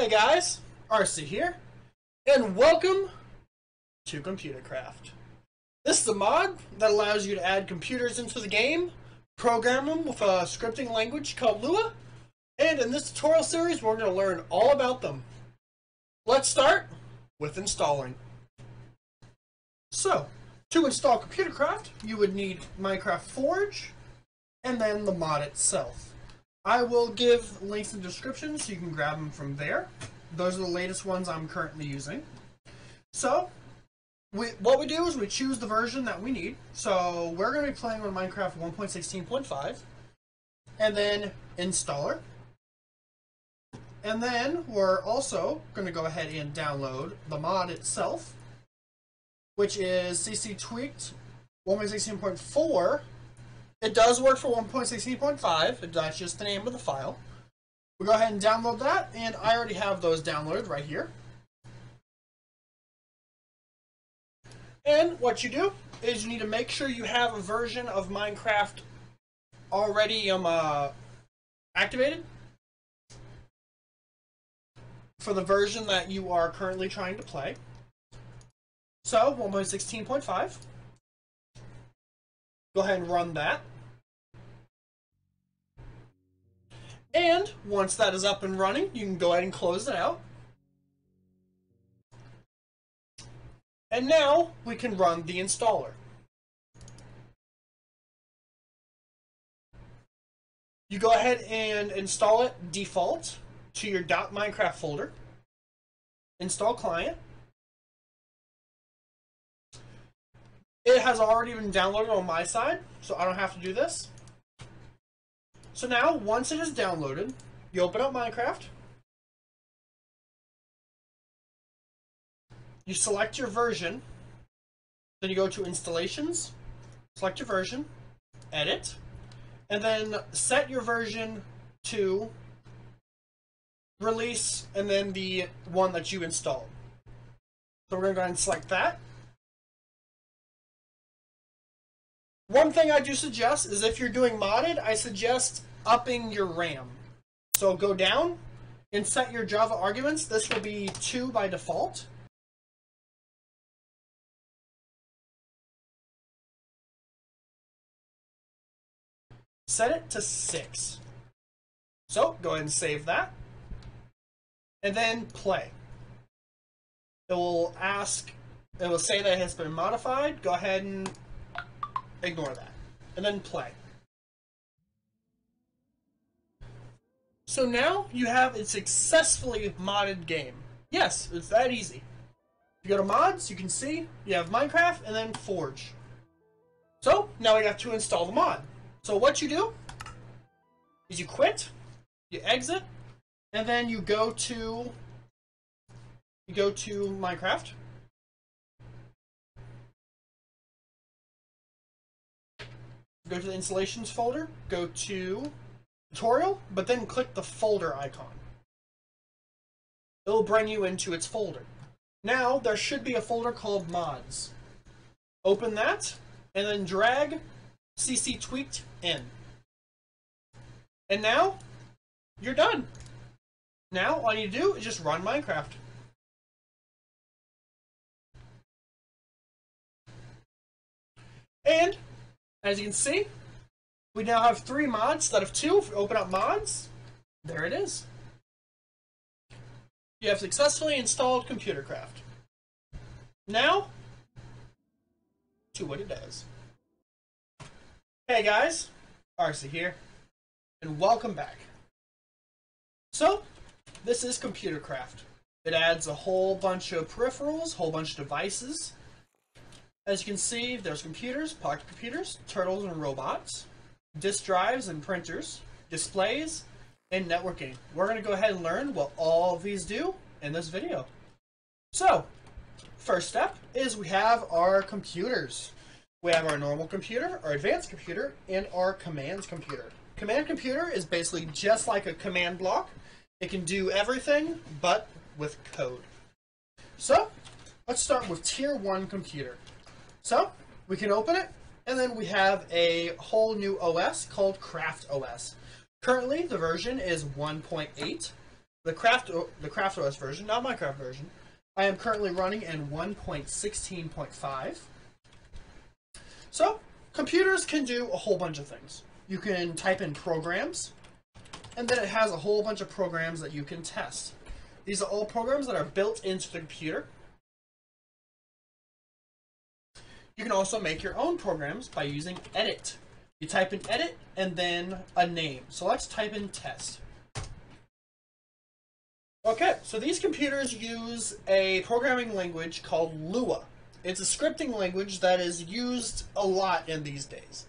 Hey guys, Arsi here, and welcome to Computercraft. This is a mod that allows you to add computers into the game, program them with a scripting language called Lua, and in this tutorial series we're going to learn all about them. Let's start with installing. So, to install Computercraft, you would need Minecraft Forge, and then the mod itself. I will give links in the description so you can grab them from there. Those are the latest ones I'm currently using. So, we, what we do is we choose the version that we need. So, we're going to be playing on Minecraft 1.16.5. And then installer. And then we're also going to go ahead and download the mod itself, which is CC Tweaked 1.16.4 it does work for 1.16.5, that's just the name of the file. We'll go ahead and download that, and I already have those downloaded right here. And what you do is you need to make sure you have a version of Minecraft already um, uh, activated for the version that you are currently trying to play. So, 1.16.5. Go ahead and run that. And once that is up and running, you can go ahead and close it out. And now we can run the installer. You go ahead and install it default to your .minecraft folder. Install client. It has already been downloaded on my side, so I don't have to do this. So now, once it is downloaded, you open up Minecraft. You select your version. Then you go to Installations, select your version, Edit, and then set your version to Release, and then the one that you installed. So we're going to go ahead and select that. One thing I do suggest is if you're doing modded, I suggest upping your RAM. So go down and set your Java arguments. This will be 2 by default. Set it to 6. So go ahead and save that. And then play. It will ask, it will say that it has been modified. Go ahead and ignore that. And then play. So now you have a successfully modded game. Yes, it's that easy. You go to mods, you can see you have Minecraft and then Forge. So now we have to install the mod. So what you do is you quit, you exit, and then you go to you go to Minecraft. Go to the installations folder, go to tutorial, but then click the folder icon. It'll bring you into its folder. Now, there should be a folder called mods. Open that, and then drag CC tweaked in. And now, you're done. Now, all you do is just run Minecraft. And, as you can see, we now have three mods instead of two. If we open up mods, there it is. You have successfully installed ComputerCraft. Now, to what it does. Hey guys, Arsi here, and welcome back. So, this is ComputerCraft. It adds a whole bunch of peripherals, whole bunch of devices. As you can see, there's computers, pocket computers, turtles, and robots disk drives and printers, displays, and networking. We're going to go ahead and learn what all these do in this video. So, first step is we have our computers. We have our normal computer, our advanced computer, and our commands computer. Command computer is basically just like a command block. It can do everything, but with code. So, let's start with tier 1 computer. So, we can open it and then we have a whole new OS called Craft OS. Currently, the version is 1.8. the Craft the CraftOS version, not Minecraft version, I am currently running in 1.16.5. So, computers can do a whole bunch of things. You can type in programs, and then it has a whole bunch of programs that you can test. These are all programs that are built into the computer. You can also make your own programs by using edit. You type in edit and then a name. So let's type in test. Okay, so these computers use a programming language called Lua. It's a scripting language that is used a lot in these days.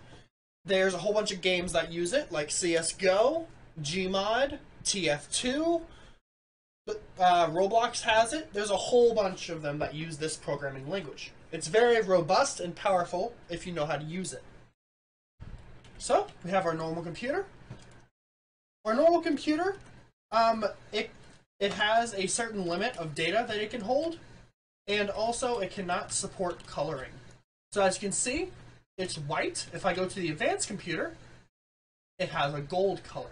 There's a whole bunch of games that use it, like CSGO, Gmod, TF2, uh, Roblox has it. There's a whole bunch of them that use this programming language. It's very robust and powerful if you know how to use it. So, we have our normal computer. Our normal computer, um, it, it has a certain limit of data that it can hold, and also it cannot support coloring. So as you can see, it's white. If I go to the advanced computer, it has a gold color.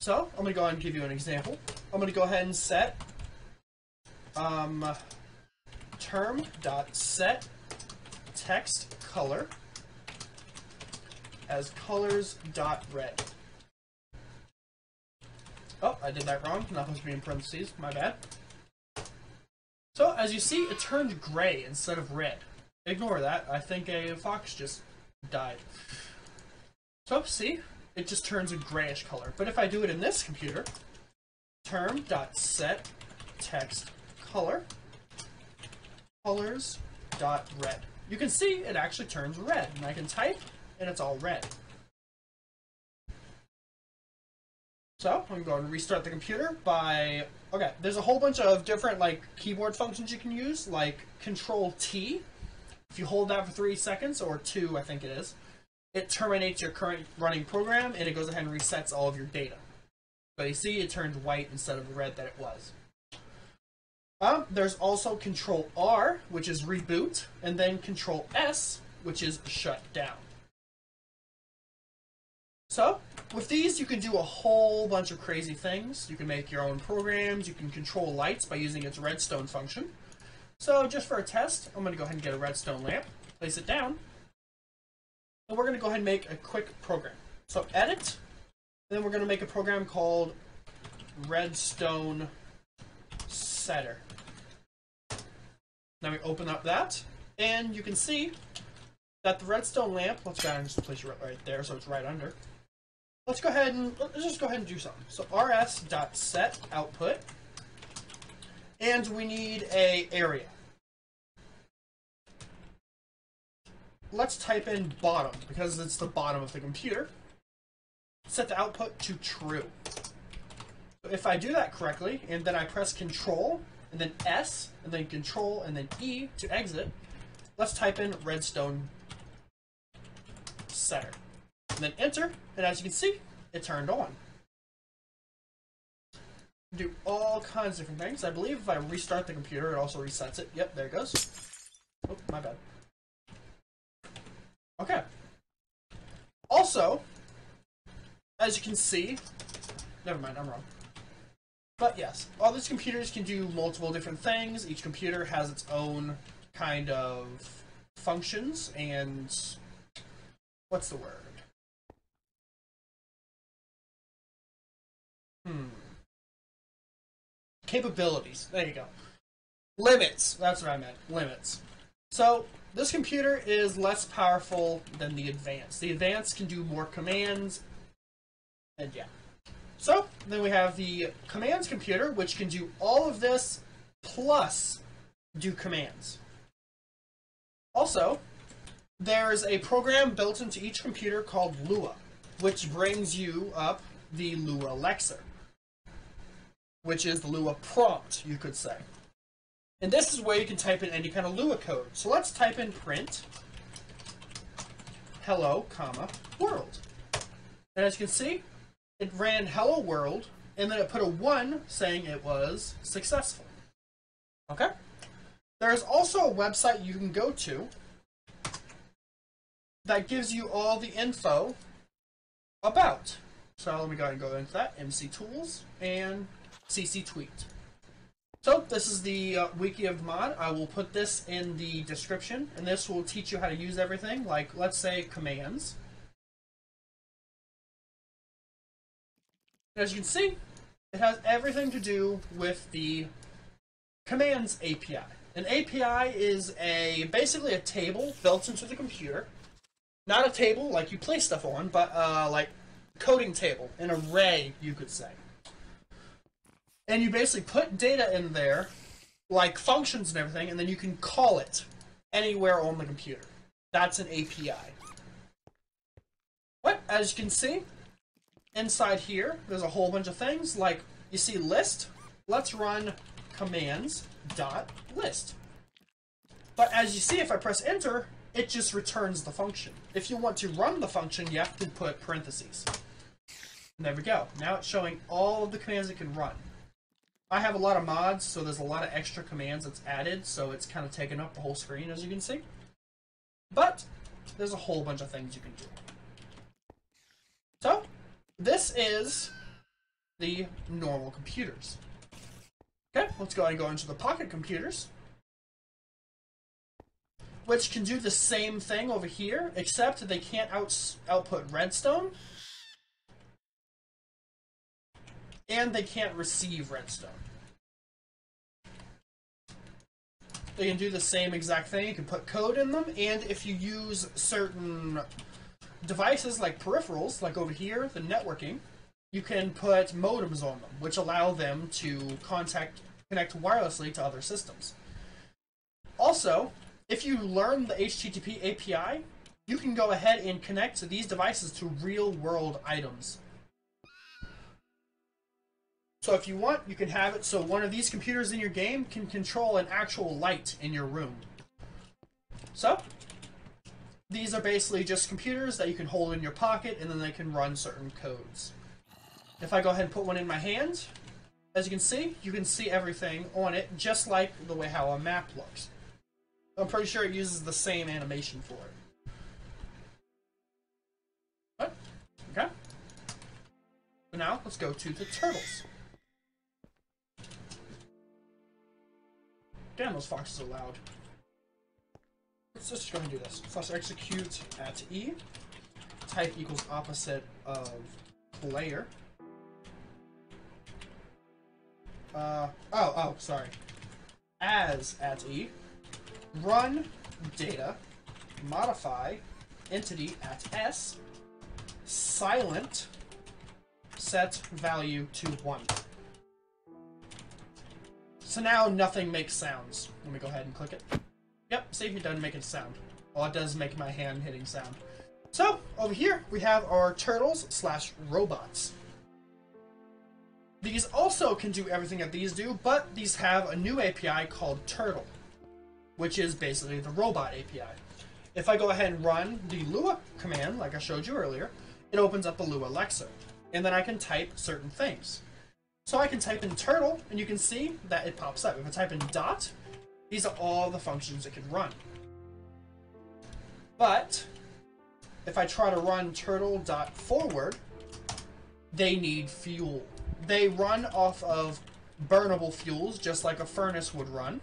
So, I'm going to go ahead and give you an example. I'm going to go ahead and set um, term dot set text color as colors dot red. Oh, I did that wrong. Not supposed to be in parentheses. My bad. So, as you see, it turned gray instead of red. Ignore that. I think a fox just died. So, see? it just turns a grayish color. But if I do it in this computer, term dot set text color colors dot red. You can see it actually turns red, and I can type, and it's all red. So I'm going to restart the computer by okay. There's a whole bunch of different like keyboard functions you can use, like Control T. If you hold that for three seconds, or two, I think it is, it terminates your current running program and it goes ahead and resets all of your data. But you see it turned white instead of red that it was. There's also Control R, which is reboot, and then Control S, which is shut down. So, with these, you can do a whole bunch of crazy things. You can make your own programs, you can control lights by using its redstone function. So, just for a test, I'm going to go ahead and get a redstone lamp, place it down, and we're going to go ahead and make a quick program. So edit, then we're going to make a program called redstone setter. Now we open up that, and you can see that the redstone lamp, let's go ahead and just place it right there so it's right under. Let's go ahead and, let's just go ahead and do something. So rs.set output, and we need a area. let's type in bottom because it's the bottom of the computer. Set the output to true. If I do that correctly, and then I press Control, and then S, and then Control, and then E to exit, let's type in redstone setter. And then enter, and as you can see, it turned on. Do all kinds of different things. I believe if I restart the computer, it also resets it. Yep, there it goes. Oh, my bad. Okay. Also, as you can see, never mind, I'm wrong. But yes, all these computers can do multiple different things. Each computer has its own kind of functions and what's the word? Hmm. Capabilities. There you go. Limits. That's what I meant. Limits. So, this computer is less powerful than the Advanced. The Advanced can do more commands, and yeah. So, then we have the commands computer, which can do all of this plus do commands. Also, there's a program built into each computer called Lua, which brings you up the Lua Lexer, which is the Lua prompt, you could say. And this is where you can type in any kind of Lua code. So let's type in print hello, comma, world. And as you can see, it ran hello world, and then it put a 1 saying it was successful. Okay? There's also a website you can go to that gives you all the info about So let me go and go into that. MC Tools and CC Tweet. So this is the uh, wiki of the mod. I will put this in the description, and this will teach you how to use everything. Like, let's say commands. As you can see, it has everything to do with the commands API. An API is a basically a table built into the computer. Not a table like you place stuff on, but uh, like coding table, an array, you could say. And you basically put data in there, like functions and everything, and then you can call it anywhere on the computer. That's an API. But as you can see, inside here, there's a whole bunch of things like you see list. Let's run commands dot list. But as you see, if I press enter, it just returns the function. If you want to run the function, you have to put parentheses. And there we go. Now it's showing all of the commands it can run. I have a lot of mods, so there's a lot of extra commands that's added, so it's kind of taken up the whole screen, as you can see. But there's a whole bunch of things you can do. So, this is the normal computers. Okay, let's go ahead and go into the pocket computers. Which can do the same thing over here, except they can't out output redstone. And they can't receive redstone. They can do the same exact thing. You can put code in them, and if you use certain devices like peripherals, like over here, the networking, you can put modems on them, which allow them to contact connect wirelessly to other systems. Also, if you learn the HTTP API, you can go ahead and connect to these devices to real world items. So if you want, you can have it so one of these computers in your game can control an actual light in your room. So, these are basically just computers that you can hold in your pocket and then they can run certain codes. If I go ahead and put one in my hand, as you can see, you can see everything on it just like the way how a map looks. I'm pretty sure it uses the same animation for it. What? Okay. Now, let's go to the turtles. Damn, those foxes are loud. Let's just go and do this. Let's execute at E. Type equals opposite of player. Uh, oh, oh, sorry. As at E. Run data. Modify entity at S. Silent. Set value to 1. So now nothing makes sounds. Let me go ahead and click it. Yep, save me doesn't make a sound. All it does make my hand hitting sound. So, over here, we have our turtles slash robots. These also can do everything that these do, but these have a new API called Turtle, which is basically the robot API. If I go ahead and run the Lua command, like I showed you earlier, it opens up the Lua lexer, and then I can type certain things. So I can type in turtle, and you can see that it pops up. If I type in dot, these are all the functions it could run. But if I try to run turtle dot forward, they need fuel they run off of burnable fuels, just like a furnace would run.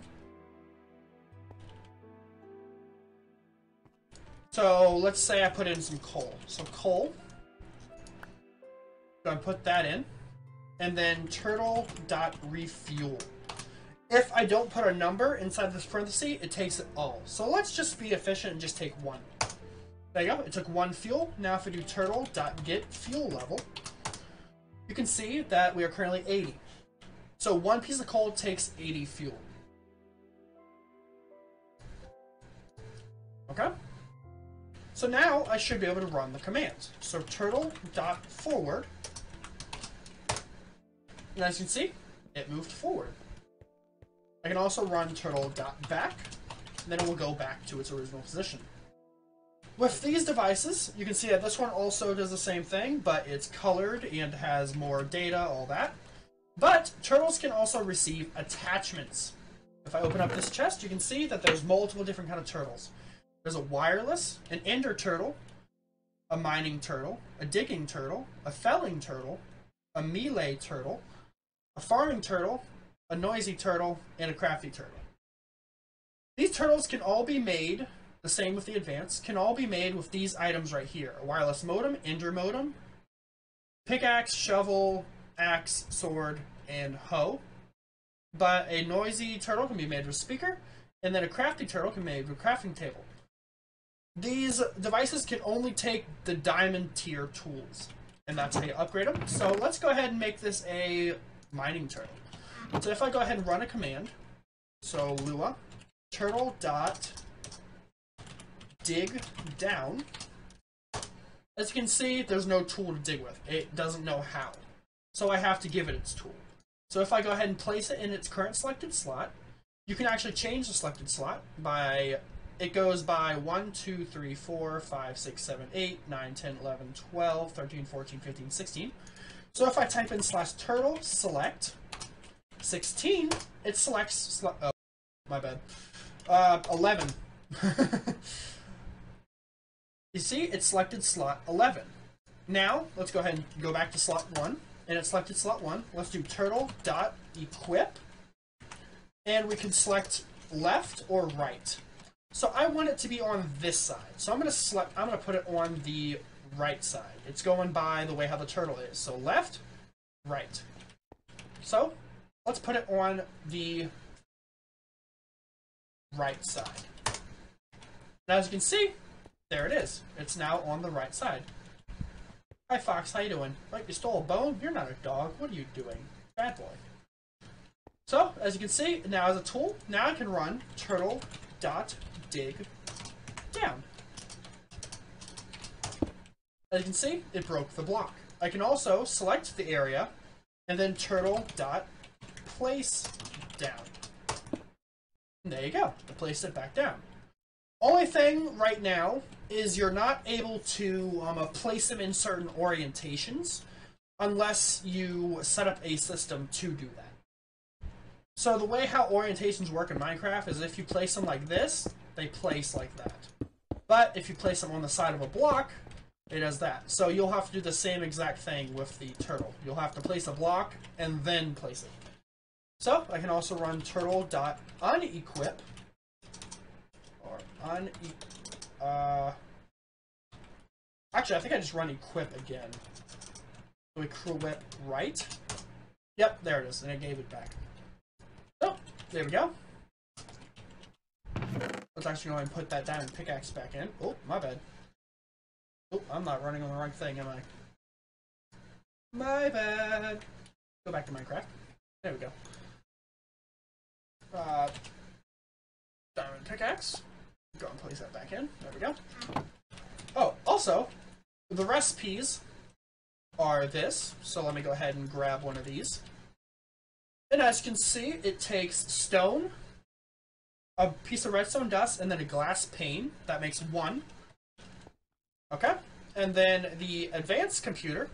So let's say I put in some coal. So coal, gonna put that in, and then turtle dot refuel. If I don't put a number inside this parenthesis, it takes it all. So let's just be efficient and just take one. There you go. It took one fuel. Now if we do turtle dot get fuel level, you can see that we are currently 80. So one piece of coal takes 80 fuel. Okay? So now I should be able to run the commands. So turtle dot forward. And as you can see, it moved forward. I can also run turtle back, and then it will go back to its original position. With these devices, you can see that this one also does the same thing, but it's colored and has more data, all that. But turtles can also receive attachments. If I open up this chest, you can see that there's multiple different kind of turtles. There's a wireless, an ender turtle, a mining turtle, a digging turtle, a felling turtle, a melee turtle, a farming turtle, a noisy turtle, and a crafty turtle. These turtles can all be made, the same with the advance, can all be made with these items right here. A wireless modem, ender modem, pickaxe, shovel, axe, sword, and hoe. But a noisy turtle can be made with speaker, and then a crafty turtle can be made with crafting table. These devices can only take the diamond tier tools, and that's how you upgrade them. So let's go ahead and make this a mining turtle. So if I go ahead and run a command, so Lua, turtle dot dig down, as you can see, there's no tool to dig with. It doesn't know how. So I have to give it its tool. So if I go ahead and place it in its current selected slot, you can actually change the selected slot by, it goes by 1, 2, 3, 4, 5, 6, 7, 8, 9, 10, 11, 12, 13, 14, 15, 16. So if I type in slash turtle select 16, it selects, oh, my bad, uh, 11. you see, it selected slot 11. Now, let's go ahead and go back to slot 1, and it selected slot 1. Let's do turtle dot equip, and we can select left or right. So I want it to be on this side. So I'm going to select, I'm going to put it on the right side. It's going by the way how the turtle is. So left, right. So let's put it on the right side. Now as you can see, there it is. It's now on the right side. Hi Fox, how you doing? Like you stole a bone? You're not a dog. What are you doing? Bad boy. So, as you can see, now as a tool, now I can run turtle dot dig down. As you can see, it broke the block. I can also select the area and then turtle dot place down. And there you go. I placed it back down. Only thing right now is you're not able to um, place them in certain orientations unless you set up a system to do that. So the way how orientations work in Minecraft is if you place them like this, they place like that. But if you place them on the side of a block, it does that. So you'll have to do the same exact thing with the turtle. You'll have to place a block and then place it. So I can also run turtle.unequip or un uh actually I think I just run equip again. So we crew it right. Yep, there it is, and I gave it back. Oh, there we go. Let's actually go ahead and put that diamond pickaxe back in. Oh, my bad. Oh, I'm not running on the wrong thing, am I? My bad. Go back to Minecraft. There we go. Uh, diamond pickaxe. Go and place that back in. There we go. Oh, also, the recipes are this. So let me go ahead and grab one of these. And as you can see, it takes stone, a piece of redstone dust, and then a glass pane. That makes one. Okay? And then the advanced computer,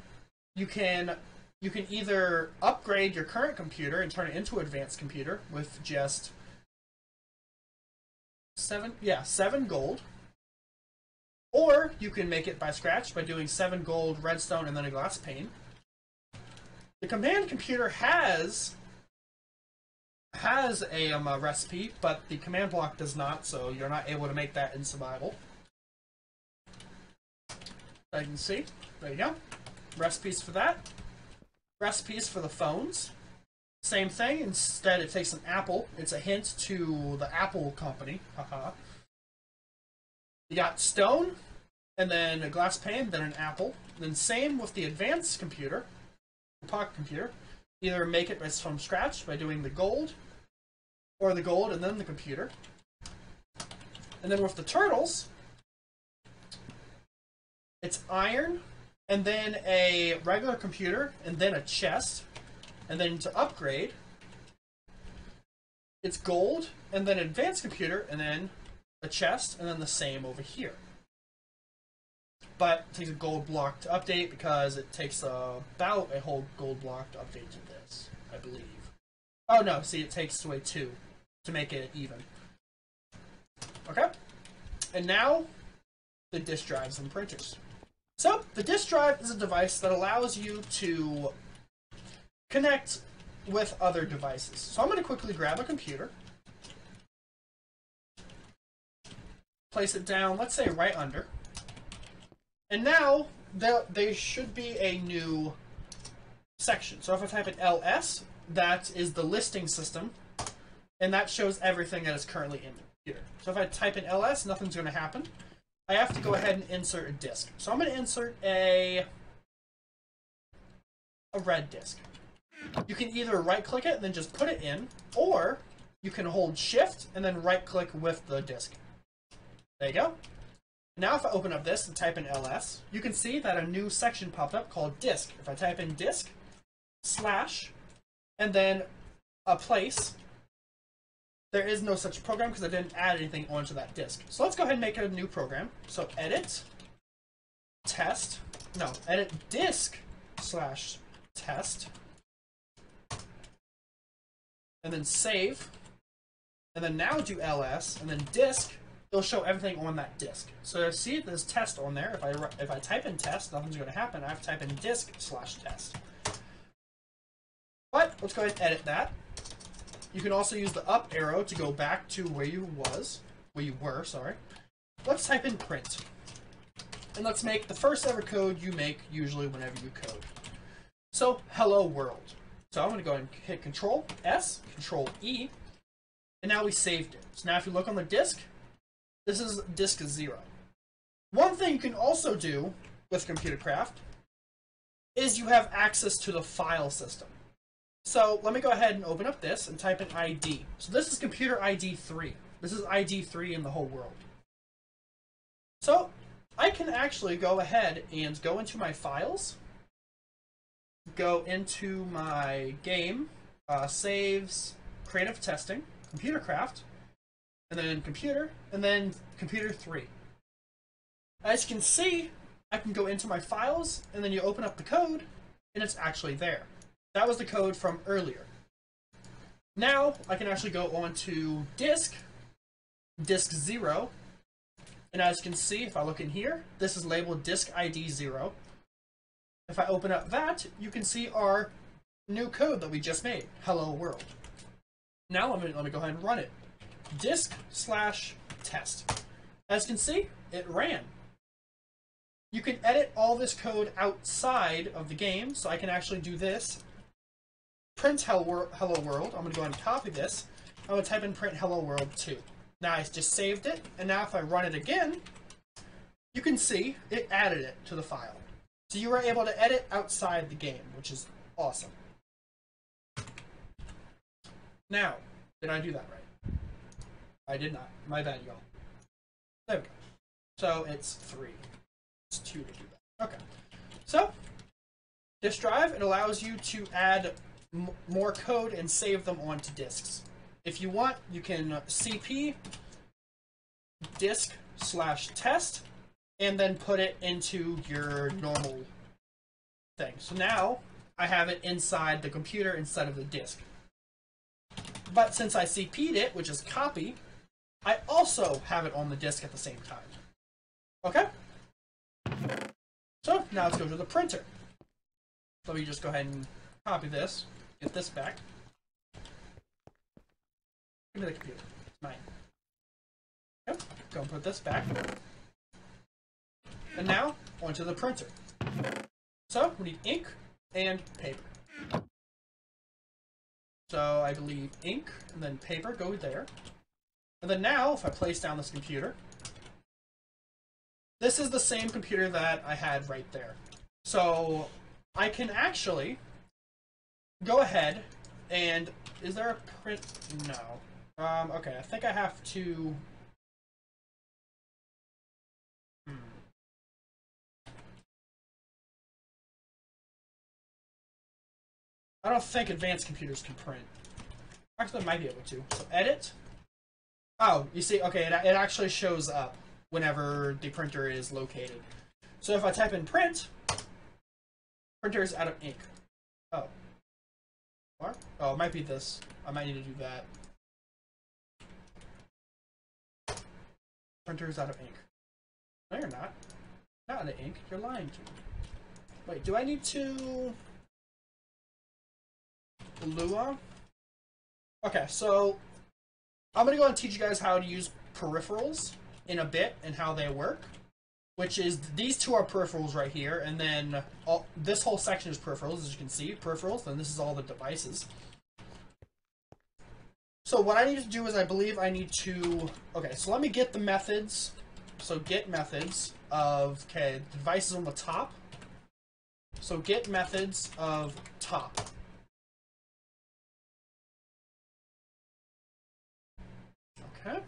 you can you can either upgrade your current computer and turn it into an advanced computer with just seven yeah, seven gold. Or you can make it by scratch by doing seven gold, redstone, and then a glass pane. The command computer has has a, um, a recipe, but the command block does not, so you're not able to make that in survival. I can see. There you go. Recipes for that. Recipes for the phones. Same thing. Instead, it takes an apple. It's a hint to the Apple company. Haha. you got stone, and then a glass pane, then an apple. And Then same with the advanced computer, the pocket computer. Either make it from scratch by doing the gold, or the gold and then the computer. And then with the turtles, it's iron, and then a regular computer, and then a chest. And then to upgrade, it's gold, and then advanced computer, and then a chest, and then the same over here. But it takes a gold block to update because it takes about a whole gold block to update to this, I believe. Oh no, see, it takes away two to make it even. Okay? And now, the disk drives and printers. So, the disk drive is a device that allows you to connect with other devices. So I'm going to quickly grab a computer, place it down, let's say right under, and now there, there should be a new section. So if I type in ls, that is the listing system, and that shows everything that is currently in the computer. So if I type in ls, nothing's going to happen. I have to go ahead and insert a disk. So I'm going to insert a a red disk. You can either right click it and then just put it in, or you can hold shift and then right click with the disk. There you go. Now if I open up this and type in ls, you can see that a new section popped up called disk. If I type in disk slash and then a place, there is no such program because I didn't add anything onto that disk. So let's go ahead and make it a new program. So edit, test, no, edit disk slash test, and then save, and then now do ls, and then disk, it'll show everything on that disk. So see there's test on there. If I if I type in test, nothing's going to happen. I have to type in disk slash test. But let's go ahead and edit that. You can also use the up arrow to go back to where you was, where you were, sorry. Let's type in print. And let's make the first ever code you make usually whenever you code. So, hello world. So I'm going to go and hit Control S, Control E, and now we saved it. So now if you look on the disk, this is disk zero. One thing you can also do with ComputerCraft is you have access to the file system. So let me go ahead and open up this and type in ID. So this is computer ID 3. This is ID 3 in the whole world. So I can actually go ahead and go into my files go into my game, uh, saves, creative testing, computer craft, and then computer, and then computer 3. As you can see, I can go into my files, and then you open up the code, and it's actually there. That was the code from earlier. Now, I can actually go on to disk, disk 0, and as you can see, if I look in here, this is labeled disk ID 0. If I open up that, you can see our new code that we just made, hello world. Now let me, let me go ahead and run it. Disk slash test. As you can see, it ran. You can edit all this code outside of the game, so I can actually do this. Print hello world. I'm going to go ahead and copy this. I'm going to type in print hello world 2. Now I just saved it, and now if I run it again, you can see it added it to the file. So you were able to edit outside the game, which is awesome. Now, did I do that right? I did not. My bad, y'all. There we go. So it's three. It's two to do that. Okay. So, disk drive, it allows you to add more code and save them onto disks. If you want, you can cp disk slash test and then put it into your normal thing. So now I have it inside the computer instead of the disk. But since I CP'd it, which is copy, I also have it on the disk at the same time. Okay? So now let's go to the printer. Let me just go ahead and copy this, get this back. Give me the computer. It's mine. Yep. Go put this back. And now, onto the printer. So, we need ink and paper. So, I believe ink and then paper go there. And then now, if I place down this computer, this is the same computer that I had right there. So, I can actually go ahead and... Is there a print? No. Um, okay, I think I have to I don't think advanced computers can print. Actually, I might be able to. So edit. Oh, you see, okay, it, it actually shows up whenever the printer is located. So if I type in print, printer is out of ink. Oh. Oh, it might be this. I might need to do that. Printer is out of ink. No, you're not. Not of ink, you're lying to me. Wait, do I need to... Lua? Okay, so I'm gonna go and teach you guys how to use peripherals in a bit and how they work. Which is these two are peripherals right here, and then all, this whole section is peripherals, as you can see, peripherals. and this is all the devices. So what I need to do is I believe I need to okay. So let me get the methods. So get methods of okay devices on the top. So get methods of top. Okay.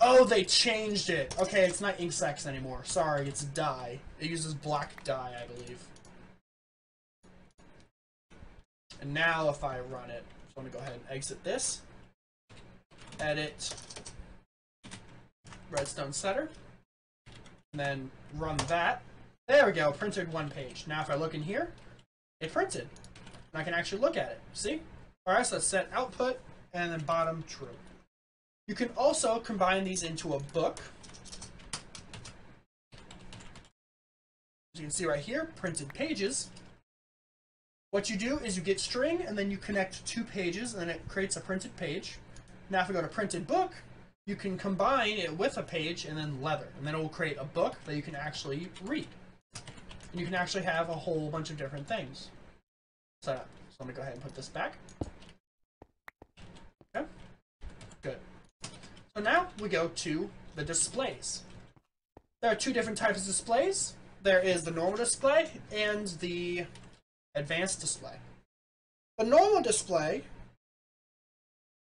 Oh, they changed it. Okay, it's not ink sacs anymore. Sorry, it's dye. It uses black dye, I believe. And now if I run it, so I'm gonna go ahead and exit this. Edit. Redstone setter. And then run that. There we go, printed one page. Now if I look in here, it printed. And I can actually look at it. See? Alright, so let's set output and then bottom true. You can also combine these into a book. As you can see right here, printed pages. What you do is you get string and then you connect two pages and then it creates a printed page. Now if we go to printed book, you can combine it with a page and then leather. And then it will create a book that you can actually read. And you can actually have a whole bunch of different things set up. So let me go ahead and put this back. Okay. Good. So now we go to the displays. There are two different types of displays. There is the normal display and the advanced display. The normal display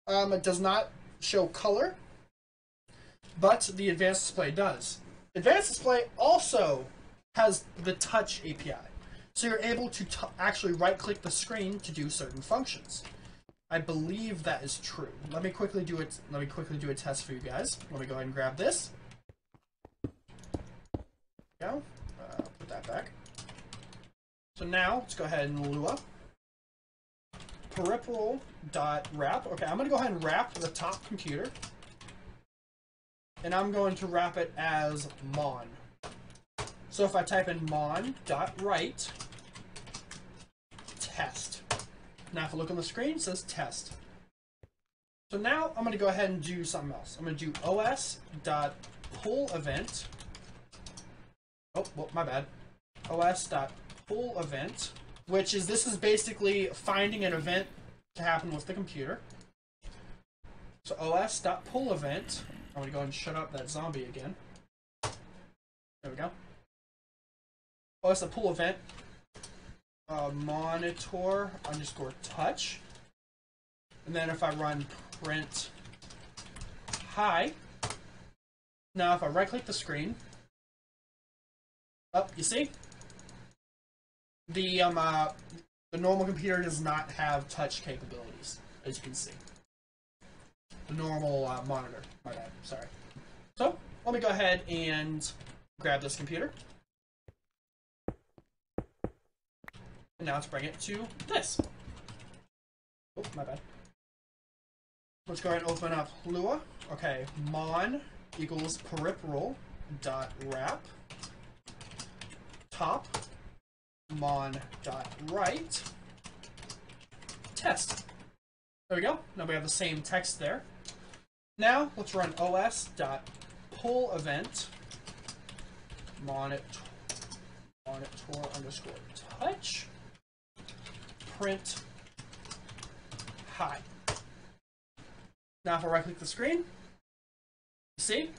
um, it does not show color, but the advanced display does. Advanced display also has the touch API. So you're able to actually right click the screen to do certain functions. I believe that is true. Let me quickly do it. Let me quickly do a test for you guys. Let me go ahead and grab this. Go. Uh, put that back. So now let's go ahead and Lua peripheral dot wrap. Okay, I'm gonna go ahead and wrap the top computer, and I'm going to wrap it as mon. So if I type in mon dot write test. Now if I look on the screen, it says test. So now I'm going to go ahead and do something else. I'm going to do os dot pull event. Oh, well, my bad. os dot pull event, which is this is basically finding an event to happen with the computer. So os dot pull event. I'm going to go ahead and shut up that zombie again. There we go. os dot pull event uh, monitor underscore touch. And then if I run print hi, now if I right click the screen, up, oh, you see? The um uh, the normal computer does not have touch capabilities, as you can see. The normal uh, monitor, my bad, sorry. So, let me go ahead and grab this computer. And now let's bring it to this. Oh, my bad. Let's go ahead and open up Lua. Okay, mon equals peripheral dot wrap top mon dot write test. There we go. Now we have the same text there. Now let's run os dot pull event monitor monitor underscore touch print hi. Now if I right click the screen, see?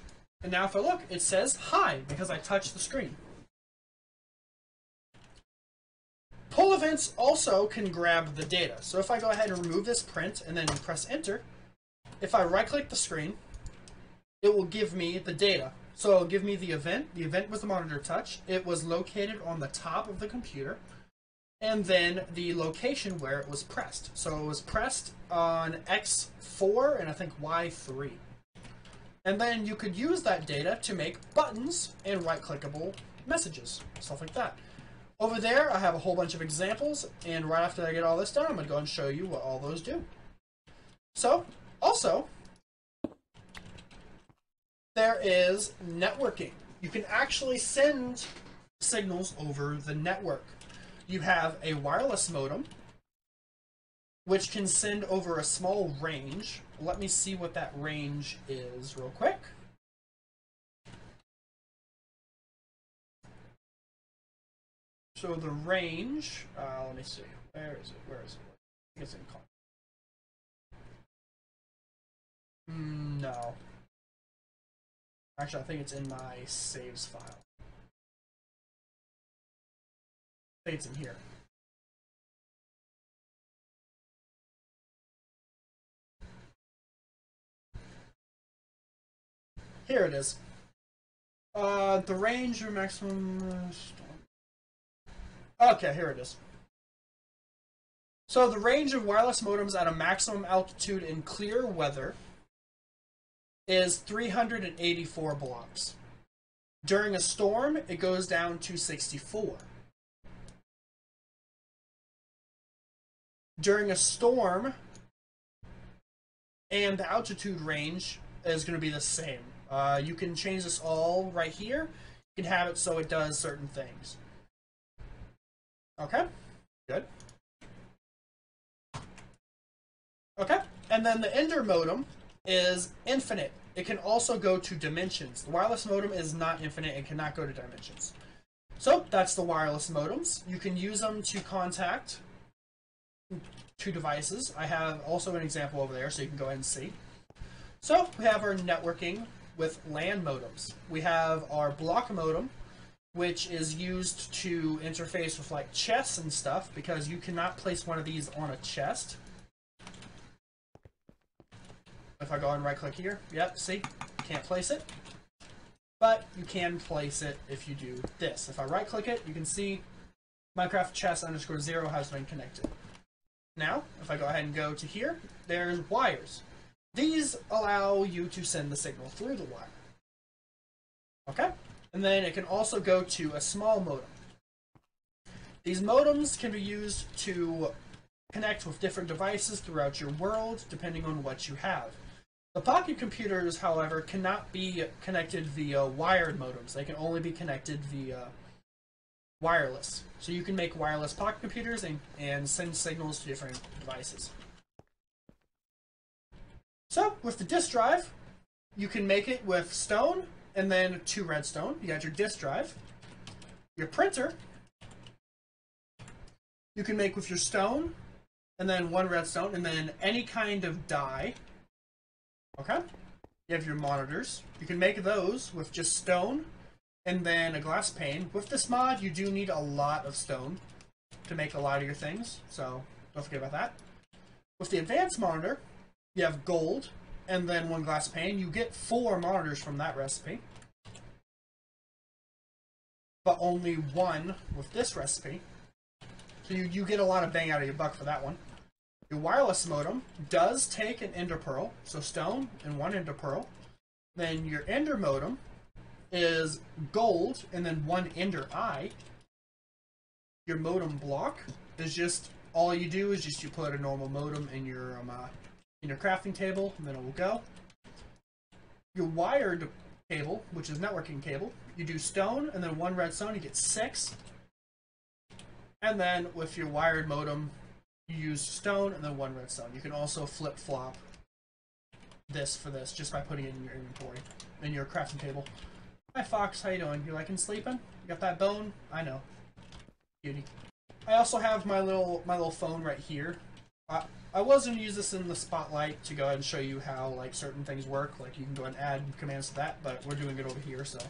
And now if I look, it says hi because I touched the screen. Pull events also can grab the data. So if I go ahead and remove this print and then press enter, if I right click the screen, it will give me the data. So it'll give me the event. The event was the monitor touch. It was located on the top of the computer and then the location where it was pressed. So it was pressed on X4 and I think Y3. And then you could use that data to make buttons and right-clickable messages, stuff like that. Over there, I have a whole bunch of examples, and right after I get all this done, I'm going to go and show you what all those do. So, Also, there is networking. You can actually send signals over the network. You have a wireless modem, which can send over a small range. Let me see what that range is real quick. So the range, uh, let me see. Where is it? Where is it? It's in con- Mm, no. Actually, I think it's in my saves file. It's in here. Here it is. Uh, the range of maximum. uh, Okay, here it is. So the range of wireless modems at a maximum altitude in clear weather is 384 blocks. During a storm, it goes down to 64. During a storm, and the altitude range is going to be the same. Uh, you can change this all right here. You can have it so it does certain things. Okay, good. Okay, and then the Ender modem is infinite. It can also go to dimensions. The wireless modem is not infinite and cannot go to dimensions. So that's the wireless modems. You can use them to contact two devices. I have also an example over there so you can go ahead and see. So we have our networking with LAN modems. We have our block modem, which is used to interface with like chests and stuff because you cannot place one of these on a chest. If I go and right click here, yep, see, can't place it. But you can place it if you do this. If I right click it, you can see Minecraft chest underscore zero has been connected. Now, if I go ahead and go to here, there's wires. These allow you to send the signal through the wire. Okay? And then it can also go to a small modem. These modems can be used to connect with different devices throughout your world, depending on what you have. The pocket computers, however, cannot be connected via wired modems. They can only be connected via wireless. So you can make wireless pocket computers and, and send signals to different devices. So with the disk drive, you can make it with stone and then two redstone. You got your disk drive. Your printer, you can make with your stone and then one redstone and then any kind of dye. Okay? You have your monitors. You can make those with just stone and then a glass pane. With this mod, you do need a lot of stone to make a lot of your things, so don't forget about that. With the advanced monitor, you have gold and then one glass pane. You get four monitors from that recipe, but only one with this recipe. So you, you get a lot of bang out of your buck for that one. Your wireless modem does take an ender pearl, so stone and one ender pearl. Then your ender modem is gold and then one ender eye. Your modem block is just all you do is just you put a normal modem in your um, uh, in your crafting table, and then it will go. Your wired cable, which is networking cable, you do stone and then one redstone, you get six. And then with your wired modem, you use stone and then one redstone. You can also flip flop this for this just by putting it in your inventory, in your crafting table. Hi Fox, how you doing? You liking sleeping? You got that bone? I know. Beauty. I also have my little my little phone right here. I, I was going to use this in the spotlight to go ahead and show you how like certain things work. Like you can go and add commands to that, but we're doing it over here, so.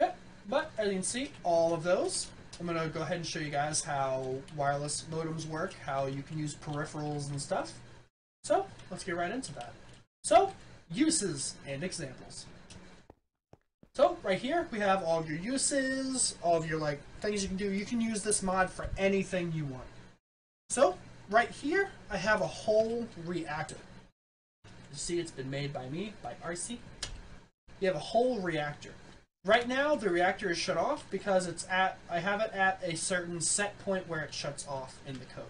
Yeah, but as you can see, all of those. I'm going to go ahead and show you guys how wireless modems work, how you can use peripherals and stuff. So, let's get right into that. So, uses and examples. So right here we have all of your uses, all of your like things you can do. You can use this mod for anything you want. So right here I have a whole reactor. You see it's been made by me, by Arsi. You have a whole reactor. Right now the reactor is shut off because it's at I have it at a certain set point where it shuts off in the code.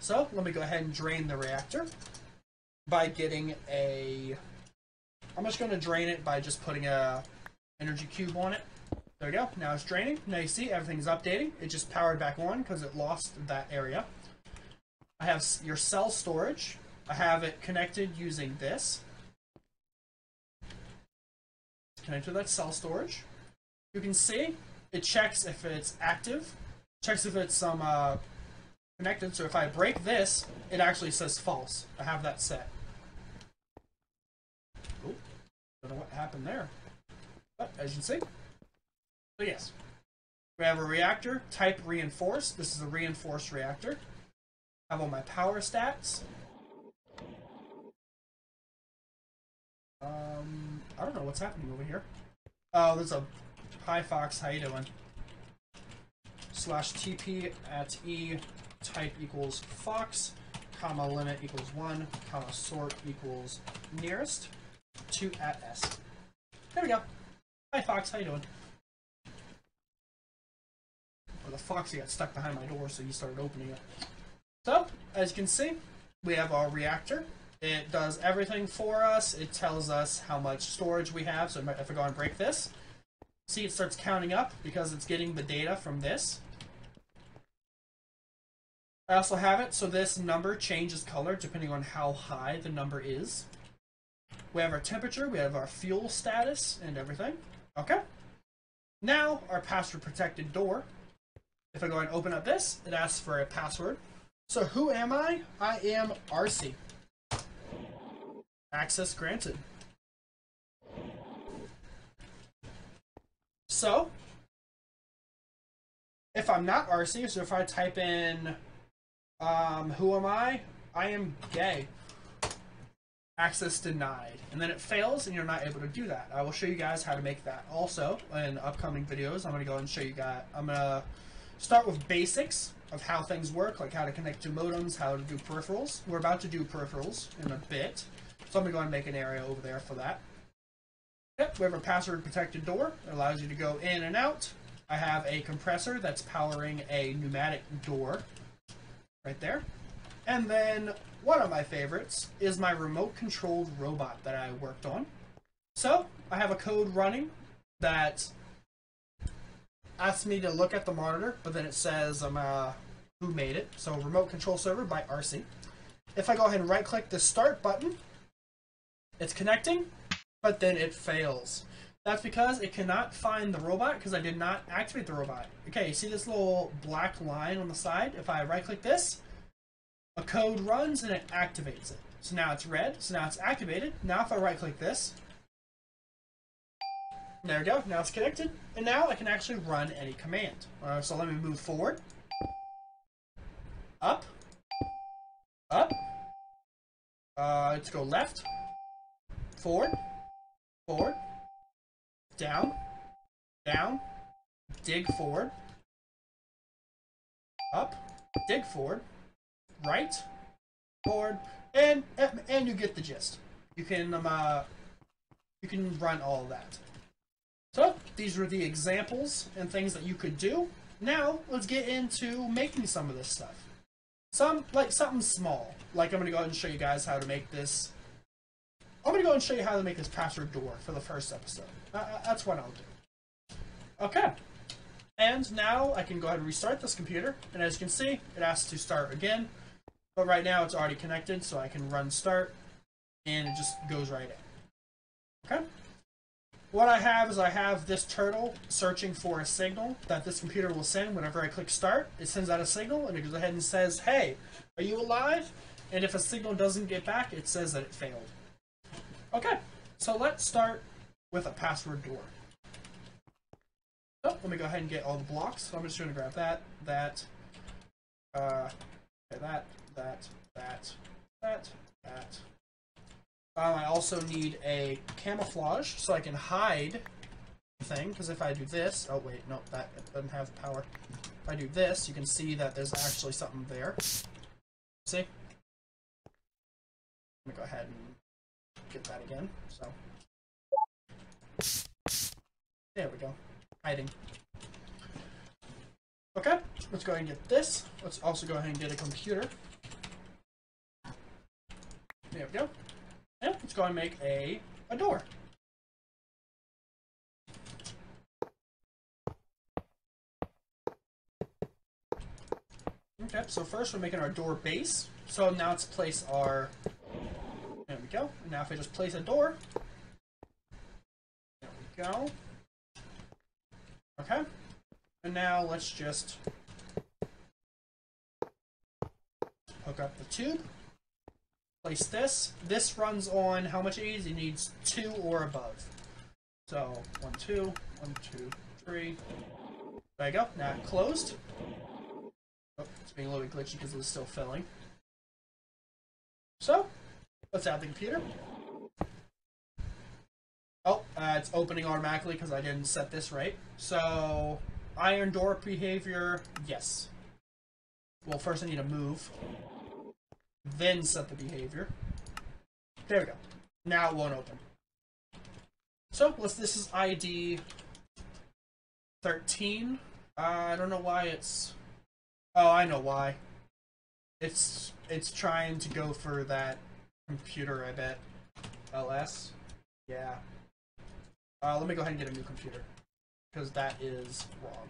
So let me go ahead and drain the reactor. by getting a. I'm just going to drain it by just putting a energy cube on it. There we go. Now it's draining. Now you see everything's updating. It just powered back on because it lost that area. I have your cell storage. I have it connected using this. Connected to that cell storage. You can see it checks if it's active, checks if it's um, uh, connected. So if I break this, it actually says false. I have that set. Oh, don't know what happened there. But as you see, so yes, we have a reactor type reinforced. This is a reinforced reactor. I have all my power stats. Um, I don't know what's happening over here. Oh, there's a Hi Fox, how you doing? Slash TP at E type equals Fox, comma limit equals 1, comma sort equals nearest, 2 at S. There we go. Hi Fox, how you doing? Well, the Foxy got stuck behind my door, so he started opening it. So, as you can see, we have our reactor. It does everything for us. It tells us how much storage we have. So if I go and break this, see it starts counting up because it's getting the data from this. I also have it so this number changes color depending on how high the number is. We have our temperature, we have our fuel status and everything. Okay. Now our password protected door. If I go and open up this, it asks for a password. So who am I? I am Arsi. Access granted. So, if I'm not Arsi, so if I type in, um, who am I? I am gay. Access denied. And then it fails and you're not able to do that. I will show you guys how to make that also in upcoming videos. I'm going to go and show you guys. I'm going to start with basics of how things work, like how to connect to modems, how to do peripherals. We're about to do peripherals in a bit. So I'm going to go and make an area over there for that. Yep, we have a password protected door. It allows you to go in and out. I have a compressor that's powering a pneumatic door right there. And then one of my favorites is my remote controlled robot that I worked on. So I have a code running that asks me to look at the monitor, but then it says um, uh, who made it. So remote control server by Arsi. If I go ahead and right click the start button, it's connecting but then it fails. That's because it cannot find the robot because I did not activate the robot. Okay, you see this little black line on the side? If I right click this, a code runs and it activates it. So now it's red, so now it's activated. Now if I right click this, there we go, now it's connected. And now I can actually run any command. Uh, so let me move forward. Up. Up. Uh, let's go left. Forward forward, down, down, dig forward, up, dig forward, right, forward, and and you get the gist. You can um, uh, you can run all that. So these are the examples and things that you could do. Now let's get into making some of this stuff. Some like something small. Like I'm gonna go ahead and show you guys how to make this I'm to go and show you how to make this password door for the first episode. Uh, uh, that's what I'll do. Okay. And now I can go ahead and restart this computer. And as you can see, it asks to start again. But right now it's already connected, so I can run start. And it just goes right in. Okay. What I have is I have this turtle searching for a signal that this computer will send whenever I click start. It sends out a signal and it goes ahead and says, hey, are you alive? And if a signal doesn't get back, it says that it failed. Okay, so let's start with a password door. Oh, let me go ahead and get all the blocks. So I'm just going to grab that, that, uh, that, that, that, that, that. Um, I also need a camouflage so I can hide the thing, because if I do this, oh wait, no, that doesn't have power. If I do this, you can see that there's actually something there. See? Let me go ahead and get that again. So there we go. Hiding. Okay, let's go ahead and get this. Let's also go ahead and get a computer. There we go. Now let's go and make a, a door. Okay, so first we're making our door base. So now let's place our... There we go. Now if I just place a door... There we go. Okay. And now let's just hook up the tube. Place this. This runs on how much it needs? It needs two or above. So one, two, one, two, three. There you go. Now closed. Oh, it's being a little bit glitchy because it was still filling. So, let's add the computer. Oh, uh, it's opening automatically because I didn't set this right. So, iron door behavior, yes. Well, first I need to move, then set the behavior. There we go. Now it won't open. So, let's, this is ID 13. Uh, I don't know why it's... Oh, I know why. It's it's trying to go for that computer, I bet. LS? Yeah. Uh, let me go ahead and get a new computer. Because that is wrong.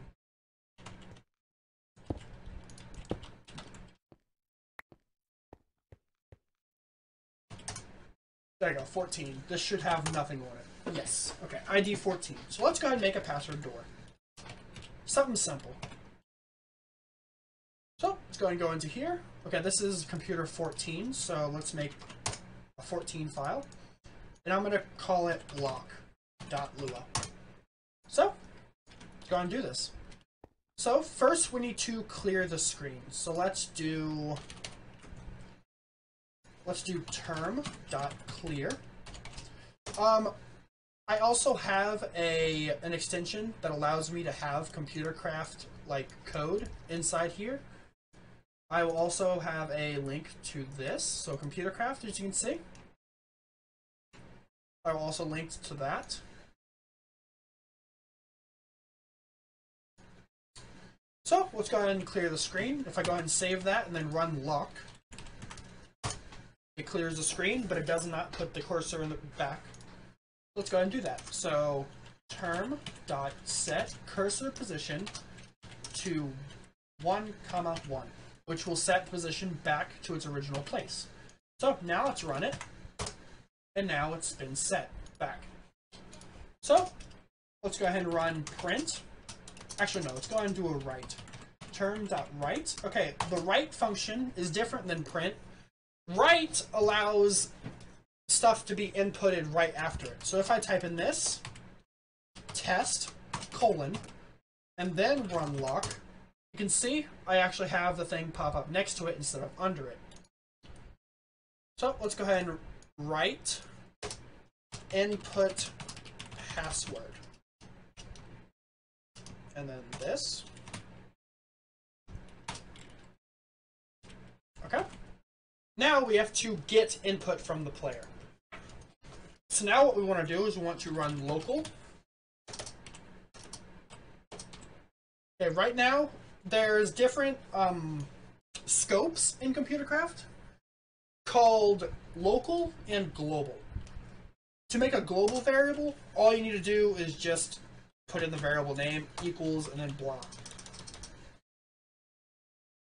There you go, 14. This should have nothing on it. Yes. Okay, ID 14. So let's go ahead and make a password door. Something simple. So let's go and go into here. Okay, this is computer 14, so let's make a 14 file. And I'm going to call it lock.lua. So, let's go and do this. So first we need to clear the screen. So let's do let's do term.clear. Um, I also have a an extension that allows me to have ComputerCraft like code inside here. I will also have a link to this, so ComputerCraft, as you can see. I will also link to that. So, let's go ahead and clear the screen. If I go ahead and save that and then run lock, it clears the screen, but it does not put the cursor in the back. Let's go ahead and do that. So, term dot set cursor position to 1 comma 1 which will set position back to its original place. So now let's run it, and now it's been set back. So let's go ahead and run print. Actually, no, let's go ahead and do a write. Term dot write. Okay, the write function is different than print. Write allows stuff to be inputted right after it. So if I type in this, test, colon, and then run lock, you can see I actually have the thing pop up next to it instead of under it. So let's go ahead and write input password. And then this. Okay. Now we have to get input from the player. So now what we want to do is we want to run local. Okay, right now there's different um, scopes in ComputerCraft called local and global. To make a global variable, all you need to do is just put in the variable name equals and then blah.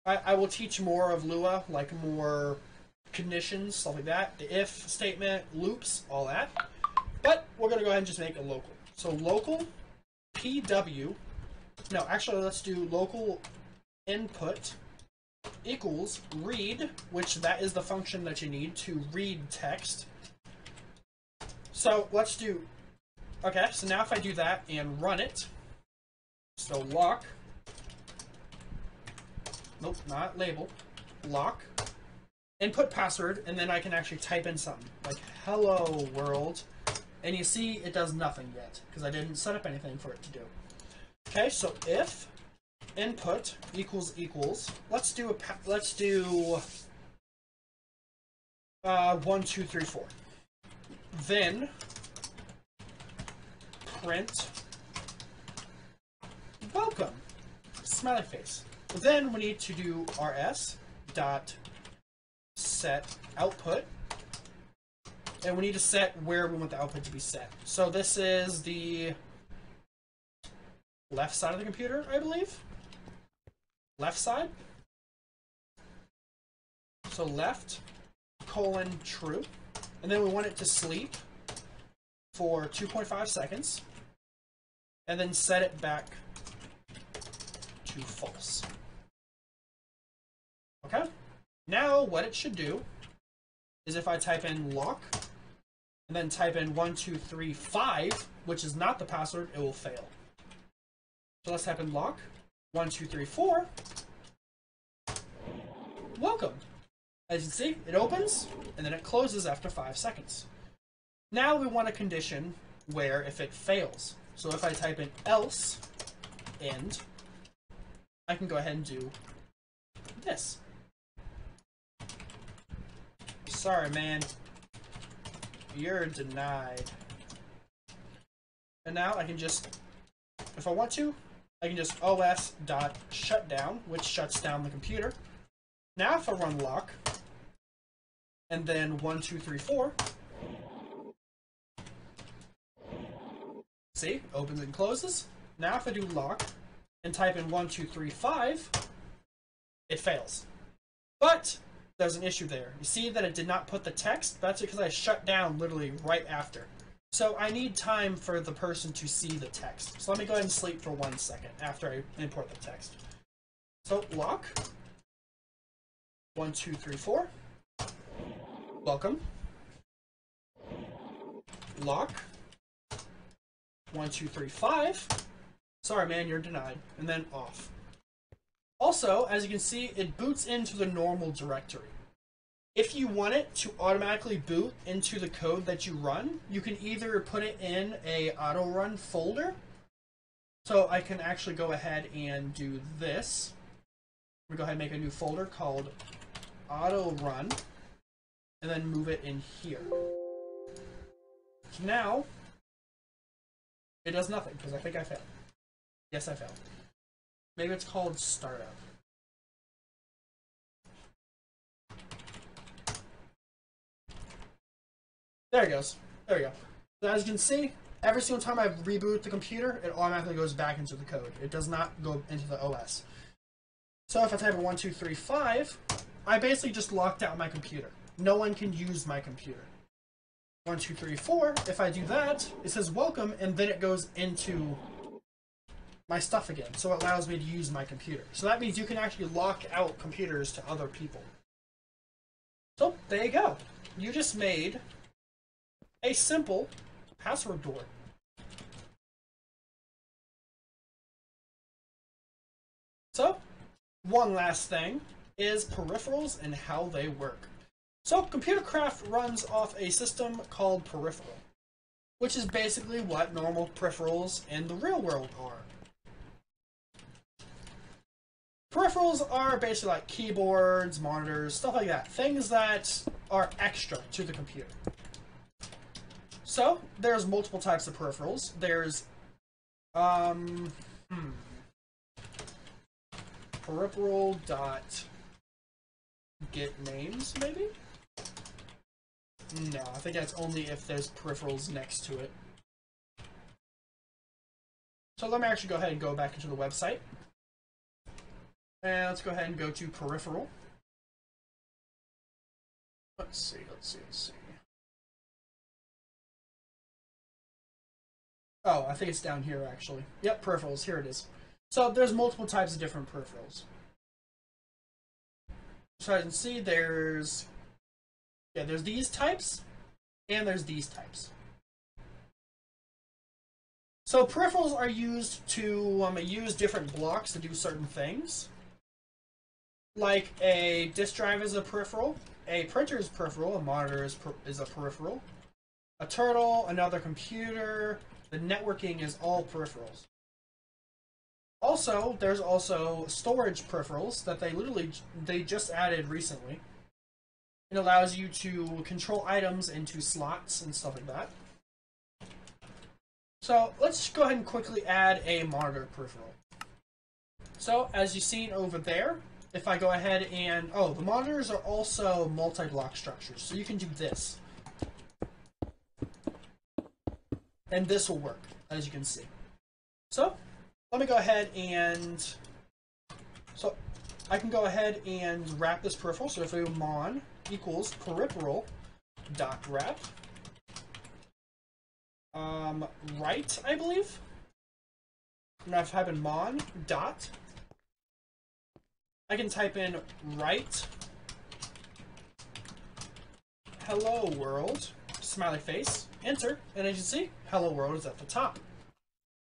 I, I will teach more of Lua, like more conditions, stuff like that, the if statement, loops, all that. But we're going to go ahead and just make a local. So local pw no, actually, let's do local input equals read, which that is the function that you need to read text. So let's do, okay, so now if I do that and run it, so lock, nope, not label, lock, input password, and then I can actually type in something, like hello world, and you see it does nothing yet, because I didn't set up anything for it to do. Okay, so if input equals equals, let's do a let's do uh, one, two, three, four. Then print welcome smiley face. Then we need to do rs dot set output and we need to set where we want the output to be set. So this is the left side of the computer, I believe. Left side. So left colon true. And then we want it to sleep for 2.5 seconds. And then set it back to false. Okay? Now what it should do is if I type in lock and then type in 1235, which is not the password, it will fail. So let's type in lock 1234. Welcome. As you can see, it opens and then it closes after 5 seconds. Now we want a condition where if it fails. So if I type in else end, I can go ahead and do this. Sorry, man. You're denied. And now I can just, if I want to, I can just os dot shutdown, which shuts down the computer. Now if I run lock, and then one, two, three, four, see, opens and closes. Now if I do lock and type in one, two, three, five, it fails. But there's an issue there. You see that it did not put the text? That's because I shut down literally right after. So I need time for the person to see the text. So let me go ahead and sleep for one second after I import the text. So lock. One, two, three, four. Welcome. Lock. One, two, three, five. Sorry, man, you're denied. And then off. Also, as you can see, it boots into the normal directory. If you want it to automatically boot into the code that you run, you can either put it in a auto run folder. So I can actually go ahead and do this. I'm go ahead and make a new folder called auto run and then move it in here. So now it does nothing because I think I failed. Yes, I failed. Maybe it's called startup. There it goes. There we go. So as you can see, every single time I reboot the computer, it automatically goes back into the code. It does not go into the OS. So if I type in 1235, I basically just locked out my computer. No one can use my computer. 1234, if I do that, it says welcome, and then it goes into my stuff again. So it allows me to use my computer. So that means you can actually lock out computers to other people. So there you go. You just made a simple password door. So, one last thing is peripherals and how they work. So, ComputerCraft runs off a system called Peripheral, which is basically what normal peripherals in the real world are. Peripherals are basically like keyboards, monitors, stuff like that. Things that are extra to the computer. So, there's multiple types of peripherals. There's, um, hmm, peripheral dot get names, maybe? No, I think that's only if there's peripherals next to it. So let me actually go ahead and go back into the website. And let's go ahead and go to peripheral. Let's see, let's see, let's see. Oh, I think it's down here actually. Yep, peripherals, here it is. So there's multiple types of different peripherals. So you can see, there's yeah, there's these types, and there's these types. So peripherals are used to um, use different blocks to do certain things. Like a disk drive is a peripheral, a printer is peripheral, a monitor is, per is a peripheral, a turtle, another computer, the networking is all peripherals. Also, there's also storage peripherals that they literally they just added recently. It allows you to control items into slots and stuff like that. So let's go ahead and quickly add a monitor peripheral. So as you've seen over there, if I go ahead and, oh, the monitors are also multi-block structures. So you can do this. And this will work, as you can see. So, let me go ahead and so I can go ahead and wrap this peripheral. So if do mon equals peripheral dot wrap um, right, I believe. And if I type in mon dot, I can type in write hello world smiley face enter and as you see hello world is at the top.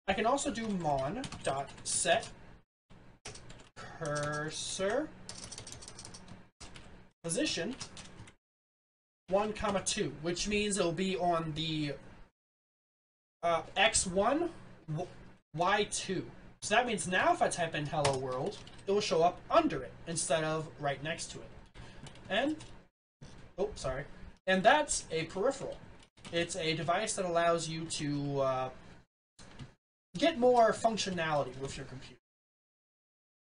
I can also do mon dot set cursor position 1 comma 2 which means it'll be on the uh, x1 y2 so that means now if I type in hello world it will show up under it instead of right next to it. And oh sorry. And that's a peripheral it's a device that allows you to uh, get more functionality with your computer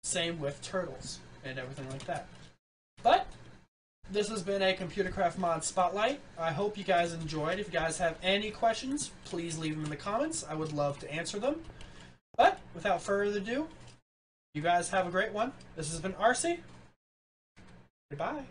same with turtles and everything like that but this has been a Computercraft Mod Spotlight. I hope you guys enjoyed. If you guys have any questions, please leave them in the comments. I would love to answer them. But without further ado, you guys have a great one. This has been Arsi. Goodbye.